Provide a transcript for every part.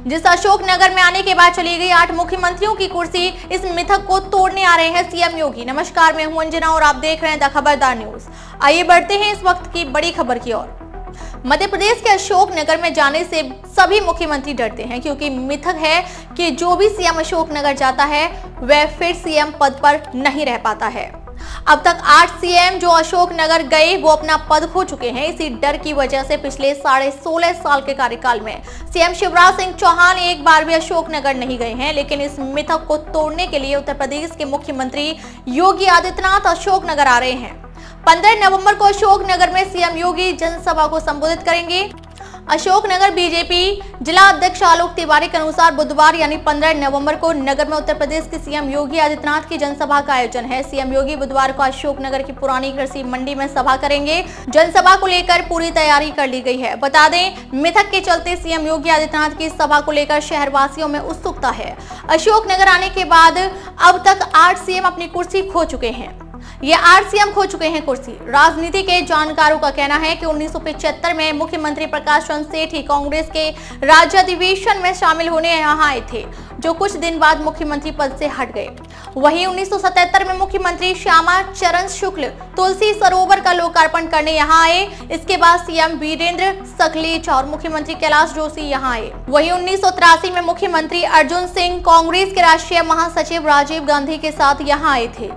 जिस अशोक नगर में आने के बाद चली गई आठ मुख्यमंत्रियों की कुर्सी, इस मिथक को तोड़ने आ रहे हैं सीएम योगी। नमस्कार, मैं हूँ अंजना और आप देख रहे हैं द खबरदार न्यूज़। आइए बढ़ते हैं इस वक्त की बड़ी खबर की ओर। मध्य प्रदेश के अशोक नगर में जाने से सभी मुख्यमंत्री डरते हैं, क्योंकि मिथक है कि जो भी सीएम अशोक नगर जाता है, वह फिर सीएम पद पर नहीं रह पाता है। अब तक आठ सीएम जो अशोक नगर गए, वो अपना पद खो चुके हैं। इसी डर की वजह से पिछले साढ़े सोलह साल के कार्यकाल में सीएम शिवराज सिंह चौहान एक बार भी अशोक नगर नहीं गए हैं, लेकिन इस मिथक को तोड़ने के लिए उत्तर प्रदेश के मुख्यमंत्री योगी आदित्यनाथ अशोक नगर आ रहे हैं। 15 नवंबर को अशोक नगर में सीएम योगी जनसभा को संबोधित करेंगे। अशोकनगर बीजेपी जिला अध्यक्ष आलोक तिवारी के अनुसार बुधवार यानी 15 नवंबर को नगर में उत्तर प्रदेश के सीएम योगी आदित्यनाथ की जनसभा का आयोजन है। सीएम योगी बुधवार को अशोकनगर की पुरानी कृषि मंडी में सभा करेंगे। जनसभा को लेकर पूरी तैयारी कर ली गई है। बता दें, मिथक के चलते सीएम योगी आदित्यनाथ की सभा को लेकर शहरवासियों में उत्सुकता है। अशोकनगर आने के बाद अब तक आठ सीएम अपनी कुर्सी खो चुके हैं। ये आरसीएम खो चुके हैं कुर्सी। राजनीति के जानकारों का कहना है कि उन्नीस में मुख्यमंत्री प्रकाश चंद्र सेठी कांग्रेस के राज्य अधिवेशन में शामिल होने यहाँ आए थे, जो कुछ दिन बाद मुख्यमंत्री पद से हट गए। वहीं 1977 में मुख्यमंत्री श्यामा चरण शुक्ल तुलसी सरोवर का लोकार्पण करने यहाँ आए। इसके बाद सीएम वीरेंद्र सकलेच और मुख्यमंत्री कैलाश जोशी यहाँ आए। वहीं उन्नीस में मुख्यमंत्री अर्जुन सिंह कांग्रेस के राष्ट्रीय महासचिव राजीव गांधी के साथ यहाँ आए थे।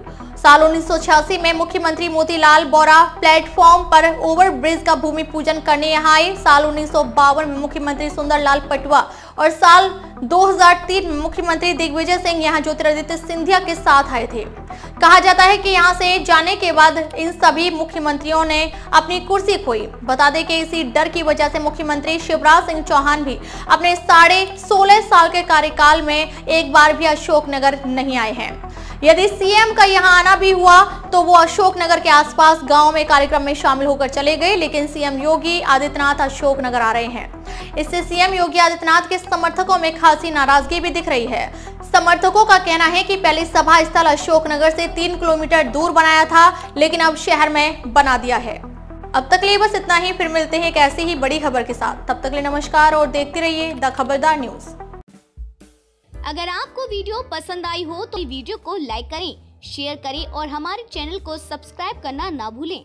साल उन्नीस सौ छियासी में मुख्यमंत्री मोतीलाल बोरा प्लेटफॉर्म पर ओवर ब्रिज का भूमि पूजन करने यहाँ आए। साल उन्नीस सौ बावन में मुख्यमंत्री सुंदरलाल पटवा और साल 2003 में मुख्यमंत्री दिग्विजय सिंह यहाँ ज्योतिरादित्य सिंधिया के साथ आए थे। कहा जाता है कि यहाँ से जाने के बाद इन सभी मुख्यमंत्रियों ने अपनी कुर्सी खोई। बता दें कि इसी डर की वजह से मुख्यमंत्री शिवराज सिंह चौहान भी अपने साढ़े सोलह साल के कार्यकाल में एक बार भी अशोकनगर नहीं आए हैं। यदि सीएम का यहाँ आना भी हुआ तो वो अशोकनगर के आसपास गाँव में कार्यक्रम में शामिल होकर चले गए, लेकिन सीएम योगी आदित्यनाथ अशोकनगर आ रहे हैं। इससे सीएम योगी आदित्यनाथ के समर्थकों में खासी नाराज़गी भी दिख रही है। समर्थकों का कहना है कि पहले सभा स्थल अशोकनगर से तीन किलोमीटर दूर बनाया था, लेकिन अब शहर में बना दिया है। अब तक लिए बस इतना ही, फिर मिलते हैं एक ऐसी ही बड़ी खबर के साथ। तब तक लिए नमस्कार और देखते रहिए द खबरदार न्यूज़। अगर आपको वीडियो पसंद आई हो तो वीडियो को लाइक करें शेयर करें और हमारे चैनल को सब्सक्राइब करना ना भूलें।